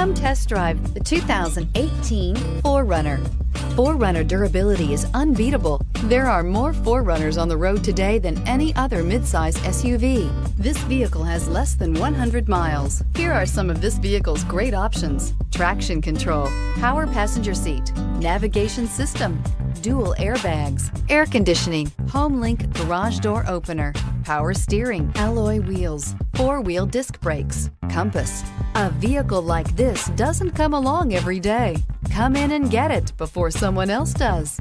Come test drive the 2018 4Runner. 4Runner durability is unbeatable. There are more 4Runners on the road today than any other midsize SUV. This vehicle has less than 100 miles. Here are some of this vehicle's great options. Traction control, power passenger seat, navigation system, dual airbags, air conditioning, HomeLink garage door opener, power steering, alloy wheels, four-wheel disc brakes, compass. A vehicle like this doesn't come along every day. Come in and get it before someone else does.